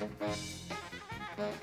Bye.